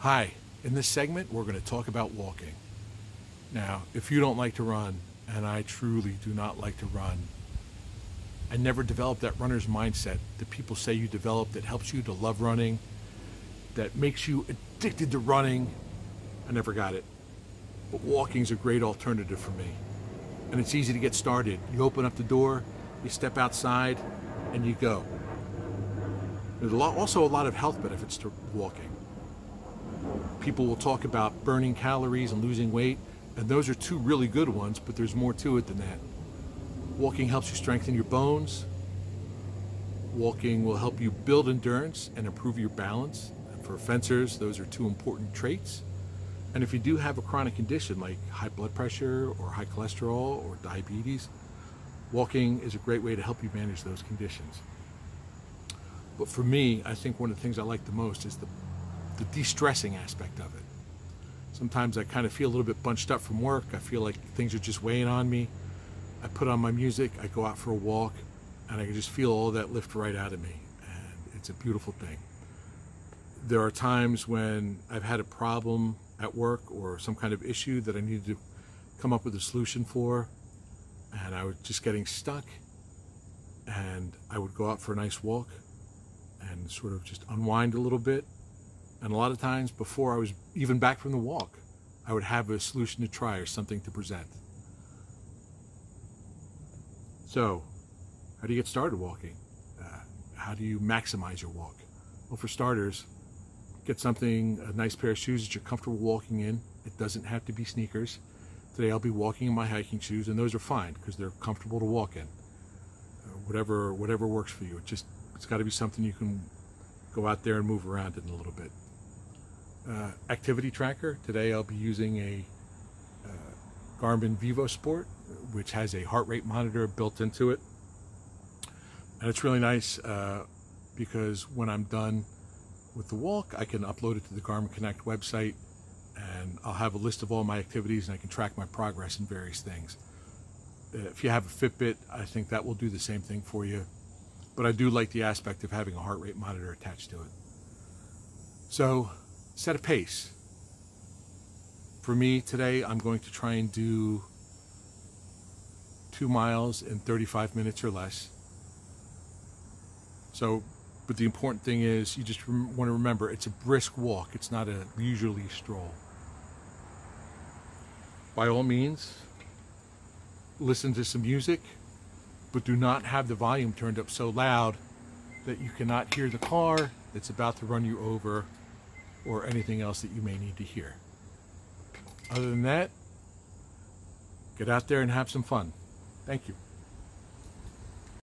Hi, in this segment, we're going to talk about walking. Now, if you don't like to run, and I truly do not like to run, I never developed that runner's mindset that people say you develop that helps you to love running, that makes you addicted to running. I never got it. But walking is a great alternative for me. And it's easy to get started. You open up the door, you step outside, and you go. There's also a lot of health benefits to walking. People will talk about burning calories and losing weight, and those are two really good ones, but there's more to it than that. Walking helps you strengthen your bones. Walking will help you build endurance and improve your balance. And for fencers, those are two important traits. And if you do have a chronic condition like high blood pressure or high cholesterol or diabetes, walking is a great way to help you manage those conditions. But for me, I think one of the things I like the most is the, the de-stressing aspect of it. Sometimes I kind of feel a little bit bunched up from work. I feel like things are just weighing on me. I put on my music, I go out for a walk, and I can just feel all that lift right out of me. And it's a beautiful thing. There are times when I've had a problem at work or some kind of issue that I needed to come up with a solution for, and I was just getting stuck, and I would go out for a nice walk and sort of just unwind a little bit. And a lot of times before I was even back from the walk, I would have a solution to try or something to present. So, how do you get started walking? Uh, how do you maximize your walk? Well, for starters, get something, a nice pair of shoes that you're comfortable walking in. It doesn't have to be sneakers. Today I'll be walking in my hiking shoes, and those are fine because they're comfortable to walk in. Uh, whatever, whatever works for you. It just, it's got to be something you can go out there and move around in a little bit. Uh, activity tracker. Today I'll be using a uh, Garmin VivoSport which has a heart rate monitor built into it. And it's really nice uh, because when I'm done with the walk, I can upload it to the Garmin Connect website and I'll have a list of all my activities and I can track my progress in various things. If you have a Fitbit, I think that will do the same thing for you. But I do like the aspect of having a heart rate monitor attached to it. So set a pace. For me today, I'm going to try and do two miles in 35 minutes or less. So, but the important thing is you just want to remember it's a brisk walk. It's not a leisurely stroll. By all means, listen to some music, but do not have the volume turned up so loud that you cannot hear the car that's about to run you over or anything else that you may need to hear. Other than that, get out there and have some fun. Thank you.